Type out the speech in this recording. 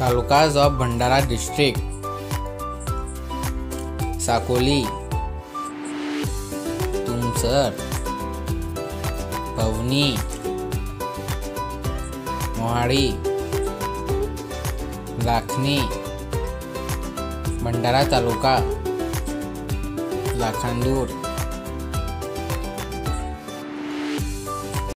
Talukas of Bhandara district Sakoli. Tumsar Pauni Mohadi Lakhani Bhandara taluka Lakhandur.